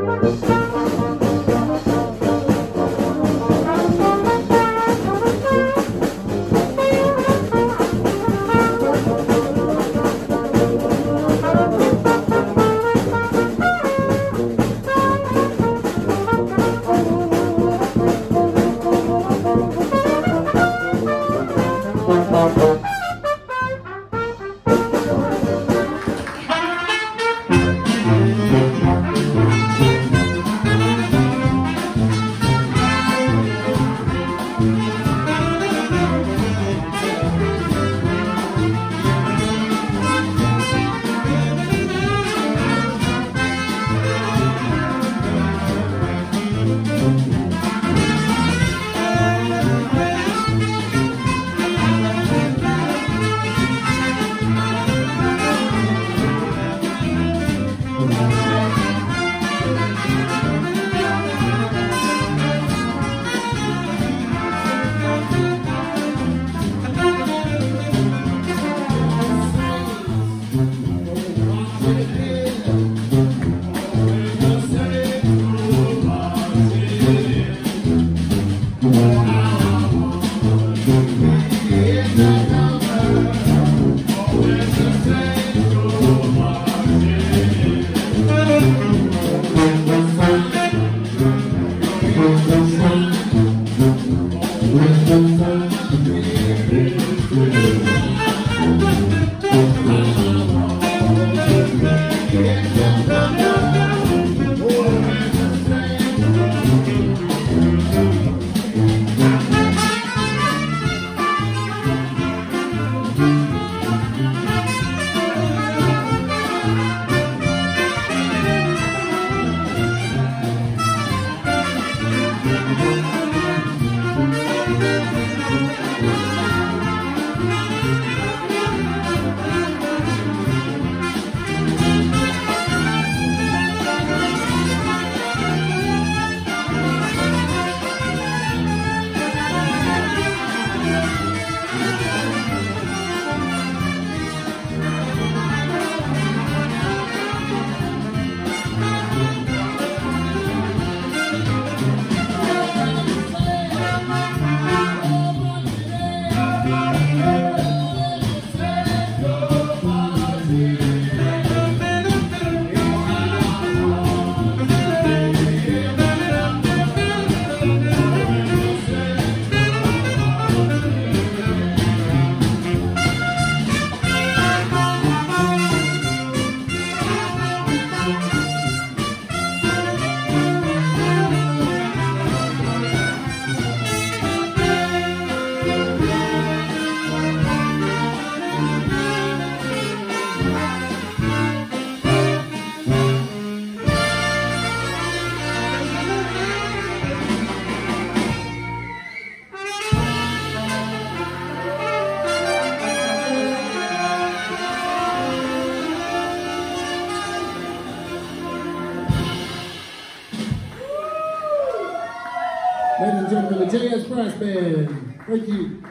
Música Thank you. Ladies and gentlemen, the JS Brass Band. Thank you.